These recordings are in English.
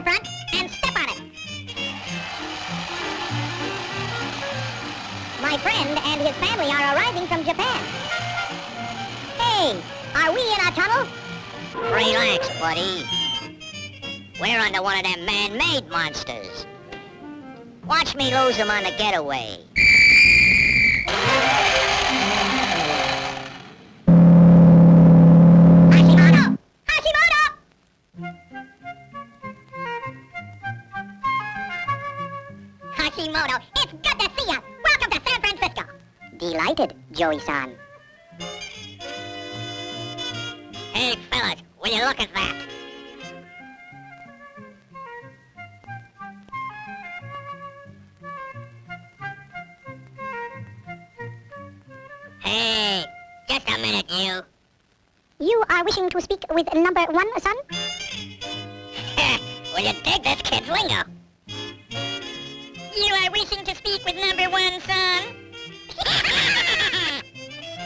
front and step on it. My friend and his family are arriving from Japan. Hey, are we in a tunnel? Relax, buddy. We're under one of them man-made monsters. Watch me lose them on the getaway. Hashimoto, it's good to see you. Welcome to San Francisco. Delighted, Joey-san. Hey, fellas, will you look at that? Hey, just a minute, you. You are wishing to speak with number one, son? will you dig this kid's lingo?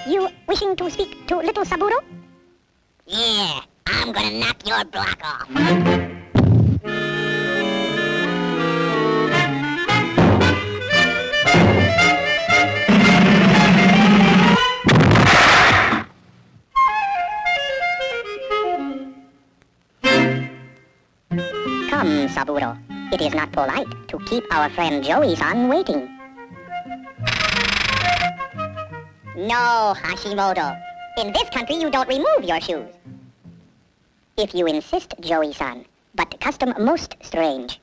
You wishing to speak to little Saburo? yeah, I'm gonna knock your block off. Come, Saburo. It is not polite to keep our friend Joey-san waiting. No, Hashimoto. In this country, you don't remove your shoes. If you insist, Joey-san, but custom most strange.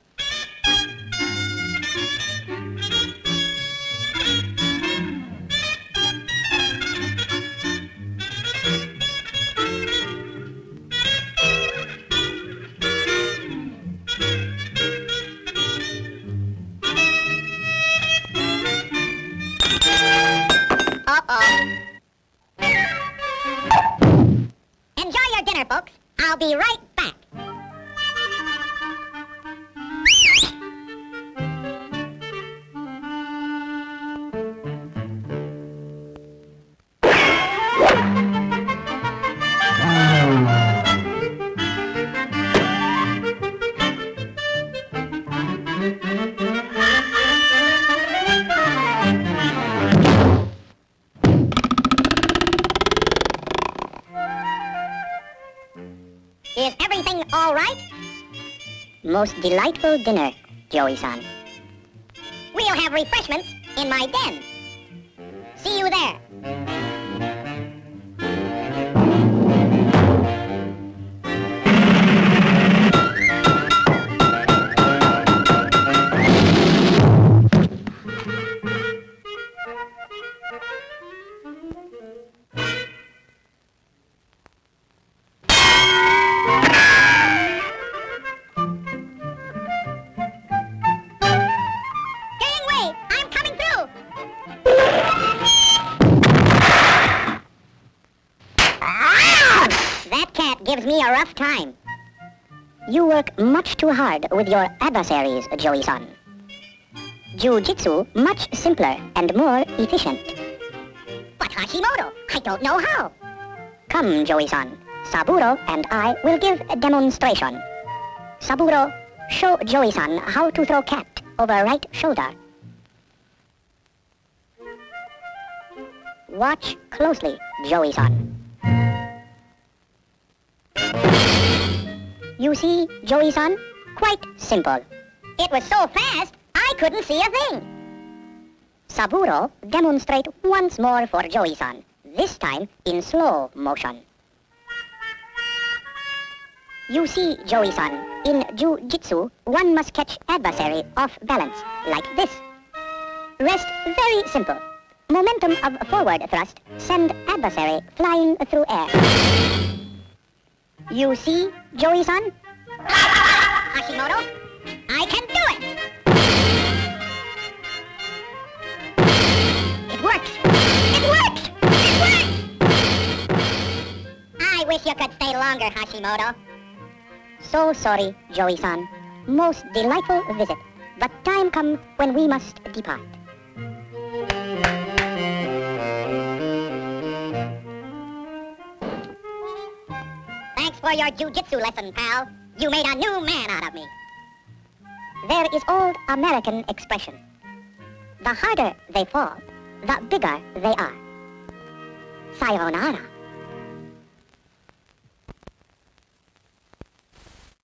I'll be right Is everything all right? Most delightful dinner, Joey-san. We'll have refreshments in my den. See you there. That cat gives me a rough time. You work much too hard with your adversaries, Joey-san. Jiu-jitsu much simpler and more efficient. But Hashimoto, I don't know how. Come, Joey-san. Saburo and I will give a demonstration. Saburo, show Joey-san how to throw cat over right shoulder. Watch closely, Joey-san. You see, Joey-san? Quite simple. It was so fast, I couldn't see a thing. Saburo, demonstrate once more for Joey-san, this time in slow motion. You see, Joey-san, in Jiu-Jitsu, one must catch adversary off balance, like this. Rest very simple. Momentum of forward thrust, send adversary flying through air. You see, Joey-san? Hashimoto, I can do it! It works! It works! It works! I wish you could stay longer, Hashimoto. So sorry, Joey-san. Most delightful visit. But time comes when we must depart. For your jujitsu lesson, pal. You made a new man out of me. There is old American expression. The harder they fall, the bigger they are. Sayonara.